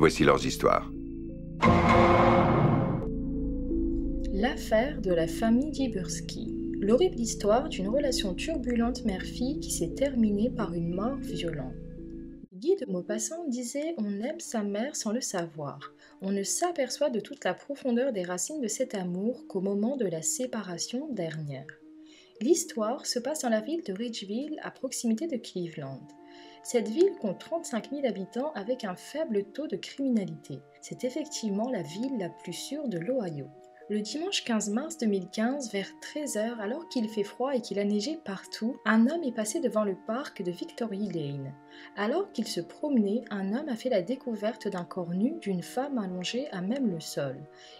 Voici leurs histoires. L'affaire de la famille Dibursky. L'horrible histoire d'une relation turbulente mère-fille qui s'est terminée par une mort violente. Guy de Maupassant disait On aime sa mère sans le savoir. On ne s'aperçoit de toute la profondeur des racines de cet amour qu'au moment de la séparation dernière. L'histoire se passe dans la ville de Ridgeville, à proximité de Cleveland. Cette ville compte 35 000 habitants avec un faible taux de criminalité. C'est effectivement la ville la plus sûre de l'Ohio. Le dimanche 15 mars 2015, vers 13h, alors qu'il fait froid et qu'il a neigé partout, un homme est passé devant le parc de Victory Lane. Alors qu'il se promenait, un homme a fait la découverte d'un corps nu d'une femme allongée à même le sol.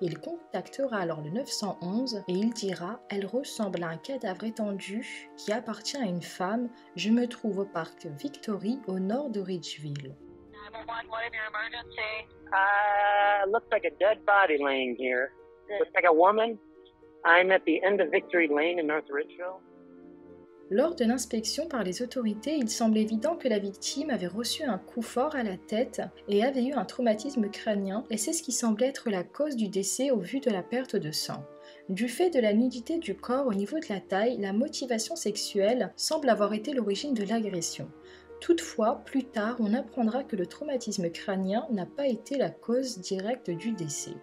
Il contactera alors le 911 et il dira Elle ressemble à un cadavre étendu qui appartient à une femme. Je me trouve au parc Victory au nord de Ridgeville. Lors de l'inspection par les autorités, il semble évident que la victime avait reçu un coup fort à la tête et avait eu un traumatisme crânien, et c'est ce qui semble être la cause du décès au vu de la perte de sang. Du fait de la nudité du corps au niveau de la taille, la motivation sexuelle semble avoir été l'origine de l'agression. Toutefois, plus tard, on apprendra que le traumatisme crânien n'a pas été la cause directe du décès.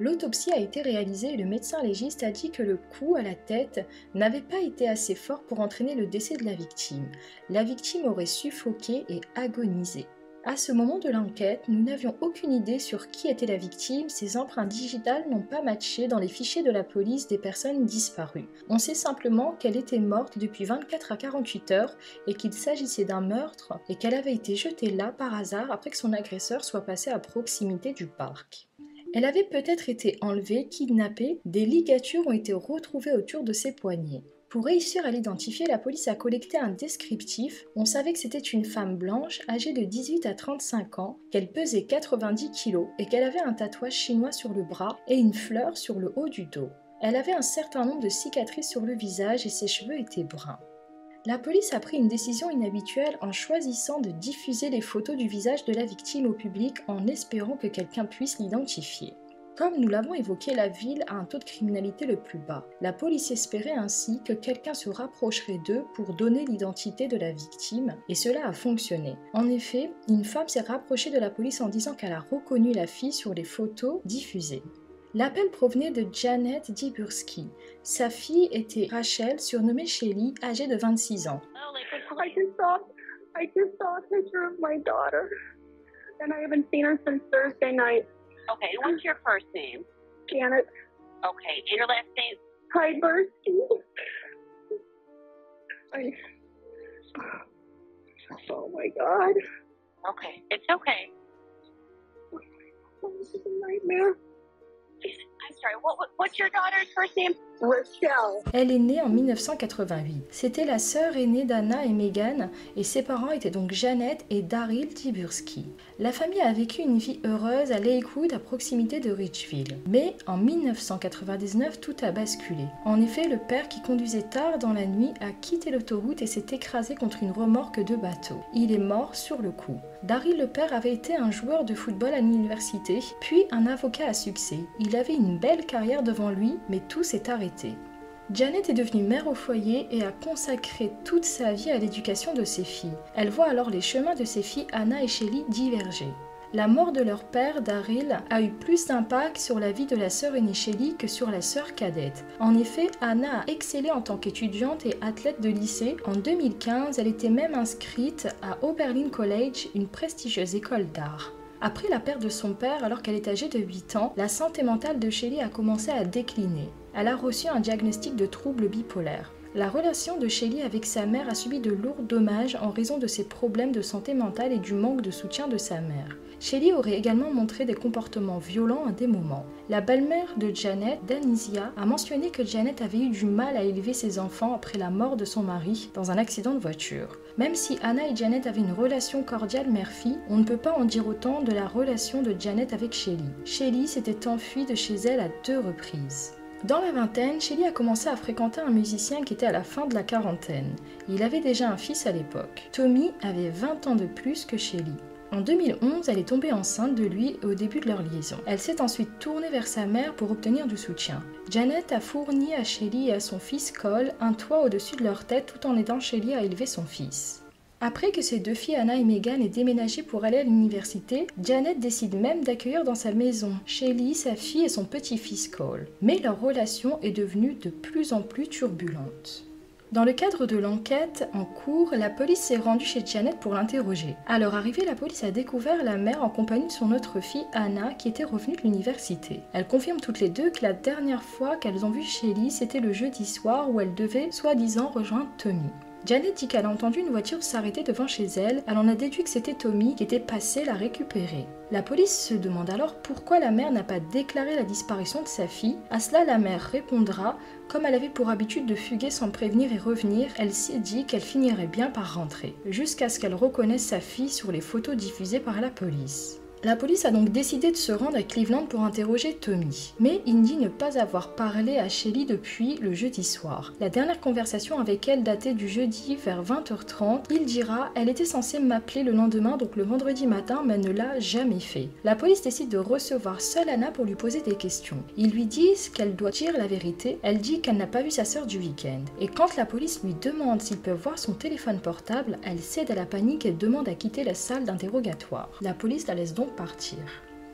L'autopsie a été réalisée et le médecin légiste a dit que le coup à la tête n'avait pas été assez fort pour entraîner le décès de la victime. La victime aurait suffoqué et agonisé. À ce moment de l'enquête, nous n'avions aucune idée sur qui était la victime, ses empreintes digitales n'ont pas matché dans les fichiers de la police des personnes disparues. On sait simplement qu'elle était morte depuis 24 à 48 heures et qu'il s'agissait d'un meurtre et qu'elle avait été jetée là par hasard après que son agresseur soit passé à proximité du parc. Elle avait peut-être été enlevée, kidnappée, des ligatures ont été retrouvées autour de ses poignets. Pour réussir à l'identifier, la police a collecté un descriptif. On savait que c'était une femme blanche, âgée de 18 à 35 ans, qu'elle pesait 90 kg et qu'elle avait un tatouage chinois sur le bras et une fleur sur le haut du dos. Elle avait un certain nombre de cicatrices sur le visage et ses cheveux étaient bruns. La police a pris une décision inhabituelle en choisissant de diffuser les photos du visage de la victime au public en espérant que quelqu'un puisse l'identifier. Comme nous l'avons évoqué, la ville a un taux de criminalité le plus bas. La police espérait ainsi que quelqu'un se rapprocherait d'eux pour donner l'identité de la victime, et cela a fonctionné. En effet, une femme s'est rapprochée de la police en disant qu'elle a reconnu la fille sur les photos diffusées. L'appel provenait de Janet Dibursky. Sa fille était Rachel, surnommée Shelly, âgée de 26 ans. I just saw, I just saw a picture of my daughter, and I haven't seen her since Thursday night. Okay, what's your first name? Janet Okay, and your last name? Hybursky. I, oh my God, Okay, it's okay. this is a nightmare. I'm sorry, what, what what's your daughter's first name? Elle est née en 1988. C'était la sœur aînée d'Anna et Megan, et ses parents étaient donc Janet et Daryl Tibursky. La famille a vécu une vie heureuse à Lakewood, à proximité de Richville. Mais en 1999, tout a basculé. En effet, le père qui conduisait tard dans la nuit a quitté l'autoroute et s'est écrasé contre une remorque de bateau. Il est mort sur le coup. Daryl le père avait été un joueur de football à l'université, puis un avocat à succès. Il avait une belle carrière devant lui, mais tout s'est arrêté. Janet est devenue mère au foyer et a consacré toute sa vie à l'éducation de ses filles. Elle voit alors les chemins de ses filles Anna et Shelly diverger. La mort de leur père, Daryl, a eu plus d'impact sur la vie de la sœur aînée Shelly que sur la sœur cadette. En effet, Anna a excellé en tant qu'étudiante et athlète de lycée. En 2015, elle était même inscrite à Oberlin College, une prestigieuse école d'art. Après la perte de son père alors qu'elle est âgée de 8 ans, la santé mentale de Shelly a commencé à décliner. Elle a reçu un diagnostic de trouble bipolaire. La relation de Shelly avec sa mère a subi de lourds dommages en raison de ses problèmes de santé mentale et du manque de soutien de sa mère. Shelly aurait également montré des comportements violents à des moments. La belle-mère de Janet, Danisia, a mentionné que Janet avait eu du mal à élever ses enfants après la mort de son mari dans un accident de voiture. Même si Anna et Janet avaient une relation cordiale mère-fille, on ne peut pas en dire autant de la relation de Janet avec Shelly. Shelly s'était enfuie de chez elle à deux reprises. Dans la vingtaine, Shelly a commencé à fréquenter un musicien qui était à la fin de la quarantaine. Il avait déjà un fils à l'époque. Tommy avait 20 ans de plus que Shelly. En 2011, elle est tombée enceinte de lui au début de leur liaison. Elle s'est ensuite tournée vers sa mère pour obtenir du soutien. Janet a fourni à Shelly et à son fils Cole un toit au-dessus de leur tête tout en aidant Shelly à élever son fils. Après que ses deux filles Anna et Megan aient déménagé pour aller à l'université, Janet décide même d'accueillir dans sa maison Shelly, sa fille et son petit-fils Cole. Mais leur relation est devenue de plus en plus turbulente. Dans le cadre de l'enquête en cours, la police s'est rendue chez Janet pour l'interroger. À leur arrivée, la police a découvert la mère en compagnie de son autre fille Anna qui était revenue de l'université. Elles confirment toutes les deux que la dernière fois qu'elles ont vu Shelly, c'était le jeudi soir où elle devait soi-disant rejoindre Tommy. Janet dit qu'elle a entendu une voiture s'arrêter devant chez elle. Elle en a déduit que c'était Tommy qui était passé la récupérer. La police se demande alors pourquoi la mère n'a pas déclaré la disparition de sa fille. À cela, la mère répondra comme elle avait pour habitude de fuguer sans prévenir et revenir, elle s'est dit qu'elle finirait bien par rentrer, jusqu'à ce qu'elle reconnaisse sa fille sur les photos diffusées par la police. La police a donc décidé de se rendre à Cleveland pour interroger Tommy. Mais il dit ne pas avoir parlé à Shelly depuis le jeudi soir. La dernière conversation avec elle datait du jeudi vers 20h30. Il dira Elle était censée m'appeler le lendemain, donc le vendredi matin, mais ne l'a jamais fait. La police décide de recevoir seule Anna pour lui poser des questions. Ils lui disent qu'elle doit dire la vérité. Elle dit qu'elle n'a pas vu sa sœur du week-end. Et quand la police lui demande s'ils peuvent voir son téléphone portable, elle cède à la panique et demande à quitter la salle d'interrogatoire. La police la laisse donc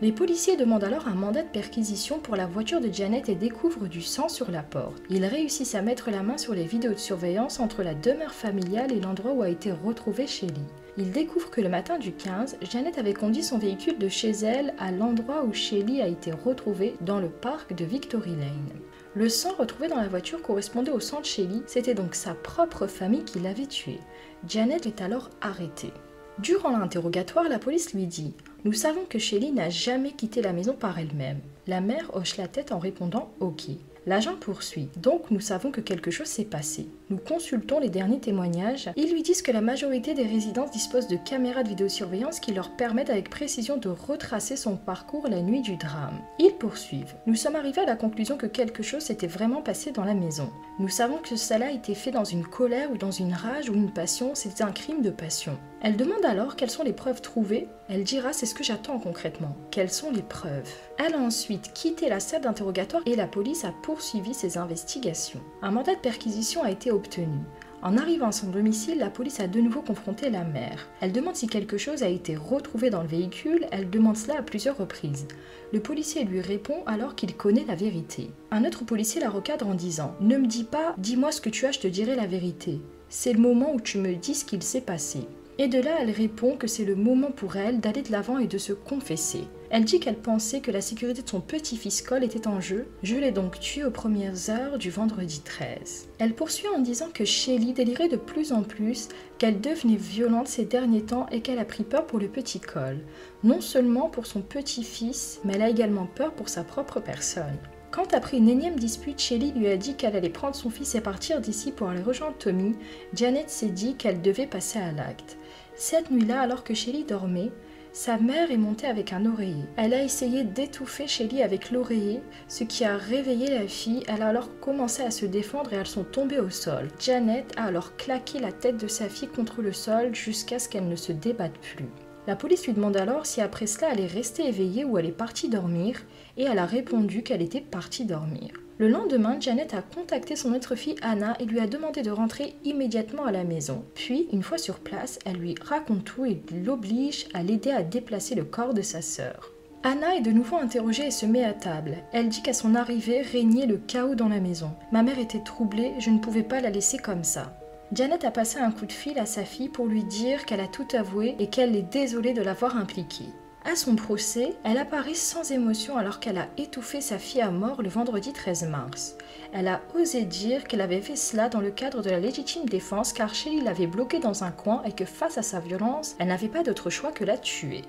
Les policiers demandent alors un mandat de perquisition pour la voiture de Janet et découvrent du sang sur la porte. Ils réussissent à mettre la main sur les vidéos de surveillance entre la demeure familiale et l'endroit où a été retrouvée Shelly. Ils découvrent que le matin du 15, Janet avait conduit son véhicule de chez elle à l'endroit où Shelly a été retrouvée dans le parc de Victory Lane. Le sang retrouvé dans la voiture correspondait au sang de Shelly, c'était donc sa propre famille qui l'avait tuée. Janet est alors arrêtée. Durant l'interrogatoire, la police lui dit Nous savons que Shelly n'a jamais quitté la maison par elle-même. La mère hoche la tête en répondant Ok. L'agent poursuit. Donc nous savons que quelque chose s'est passé. Nous consultons les derniers témoignages. Ils lui disent que la majorité des résidences disposent de caméras de vidéosurveillance qui leur permettent avec précision de retracer son parcours la nuit du drame. Ils poursuivent. Nous sommes arrivés à la conclusion que quelque chose s'était vraiment passé dans la maison. Nous savons que cela a été fait dans une colère ou dans une rage ou une passion, c'était un crime de passion. Elle demande alors quelles sont les preuves trouvées. Elle dira c'est ce que j'attends concrètement. Quelles sont les preuves? Elle a ensuite quitté la salle d'interrogatoire et la police a poursuivi ses investigations. Un mandat de perquisition a été obtenu. En arrivant à son domicile, la police a de nouveau confronté la mère. Elle demande si quelque chose a été retrouvé dans le véhicule, elle demande cela à plusieurs reprises. Le policier lui répond alors qu'il connaît la vérité. Un autre policier la recadre en disant Ne me dis pas, dis-moi ce que tu as, je te dirai la vérité. C'est le moment où tu me dis ce qu'il s'est passé. Et de là, elle répond que c'est le moment pour elle d'aller de l'avant et de se confesser. Elle dit qu'elle pensait que la sécurité de son petit-fils Cole était en jeu. Je l'ai donc tué aux premières heures du vendredi 13. Elle poursuit en disant que Shelly délirait de plus en plus, qu'elle devenait violente ces derniers temps et qu'elle a pris peur pour le petit Cole. Non seulement pour son petit-fils, mais elle a également peur pour sa propre personne. Quand après une énième dispute, Shelly lui a dit qu'elle allait prendre son fils et partir d'ici pour aller rejoindre Tommy, Janet s'est dit qu'elle devait passer à l'acte. Cette nuit-là, alors que Shelly dormait, sa mère est montée avec un oreiller. Elle a essayé d'étouffer Shelly avec l'oreiller, ce qui a réveillé la fille. Elle a alors commencé à se défendre et elles sont tombées au sol. Janet a alors claqué la tête de sa fille contre le sol jusqu'à ce qu'elle ne se débatte plus. La police lui demande alors si après cela elle est restée éveillée ou elle est partie dormir, et elle a répondu qu'elle était partie dormir. Le lendemain, Janet a contacté son autre fille Anna et lui a demandé de rentrer immédiatement à la maison. Puis, une fois sur place, elle lui raconte tout et l'oblige à l'aider à déplacer le corps de sa sœur. Anna est de nouveau interrogée et se met à table. Elle dit qu'à son arrivée régnait le chaos dans la maison. Ma mère était troublée, je ne pouvais pas la laisser comme ça. Janet a passé un coup de fil à sa fille pour lui dire qu'elle a tout avoué et qu'elle est désolée de l'avoir impliquée. À son procès, elle apparaît sans émotion alors qu'elle a étouffé sa fille à mort le vendredi 13 mars. Elle a osé dire qu'elle avait fait cela dans le cadre de la légitime défense car Shelly l'avait bloquée dans un coin et que face à sa violence, elle n'avait pas d'autre choix que la tuer.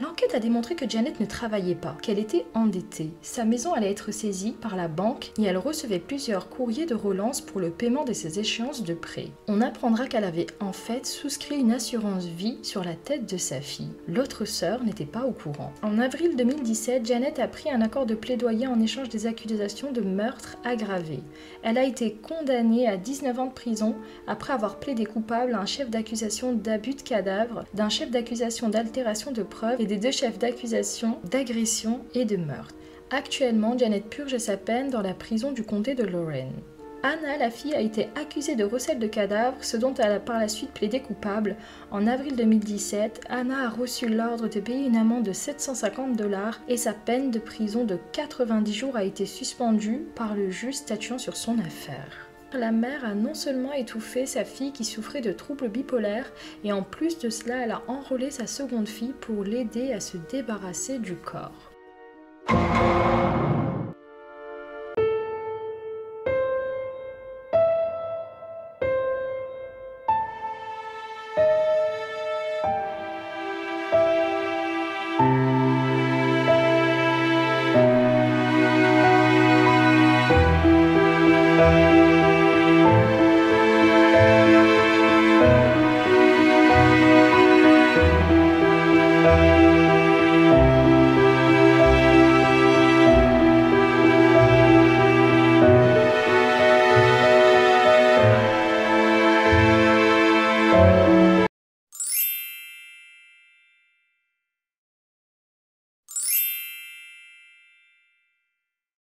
L'enquête a démontré que Janet ne travaillait pas, qu'elle était endettée. Sa maison allait être saisie par la banque et elle recevait plusieurs courriers de relance pour le paiement de ses échéances de prêt. On apprendra qu'elle avait en fait souscrit une assurance vie sur la tête de sa fille. L'autre sœur n'était pas au courant. En avril 2017, Janet a pris un accord de plaidoyer en échange des accusations de meurtre aggravé. Elle a été condamnée à 19 ans de prison après avoir plaidé coupable à un chef d'accusation d'abus de cadavre, d'un chef d'accusation d'altération de preuves et des deux chefs d'accusation d'agression et de meurtre. Actuellement, Janet purge sa peine dans la prison du comté de Lorraine. Anna, la fille, a été accusée de recel de cadavres, ce dont elle a par la suite plaidé coupable. En avril 2017, Anna a reçu l'ordre de payer une amende de 750 dollars et sa peine de prison de 90 jours a été suspendue par le juge statuant sur son affaire la mère a non seulement étouffé sa fille qui souffrait de troubles bipolaires, et en plus de cela, elle a enrôlé sa seconde fille pour l'aider à se débarrasser du corps.